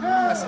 Yes.